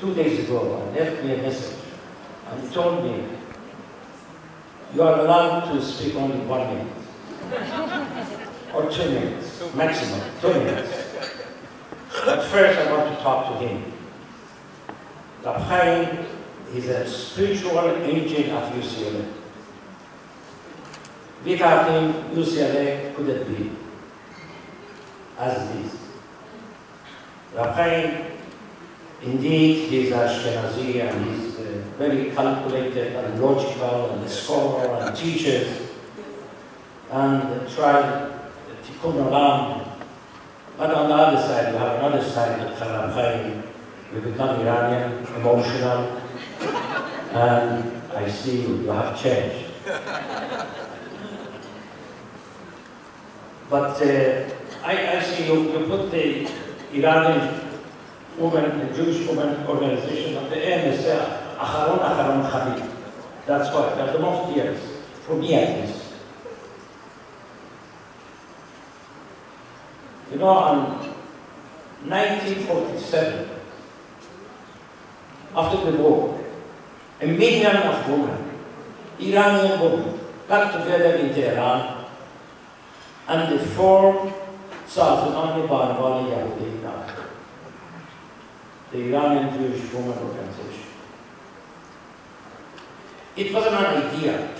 two days ago and left me a message and told me, you are allowed to speak only one minute or two minutes, maximum, two minutes. But first I want to talk to him. Rab is a spiritual agent of UCLA. Without him, UCLA couldn't be as it is. Rab indeed, he's Ashkenazi and he's uh, very calculated and logical and a scholar and teaches and tried to come around. But on the other side, you have another side of Rab Chaim. You become Iranian, emotional, and I see you, you have changed. But uh, I, I see you, you put the Iranian woman, the Jewish woman organization at the say, Acharon Acharon Chabib. That's why, they're the most years, for me at least. You know, in 1947, after the war, a million of women, Iranian women, got together in Tehran and they formed Sazan Yahudi the Iranian Jewish Women Organization. It wasn't an idea,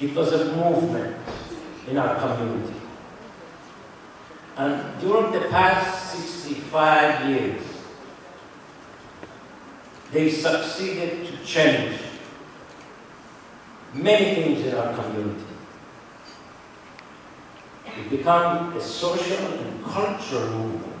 it was a movement in our community. And during the past 65 years, they succeeded to change many things in our community. It became a social and cultural movement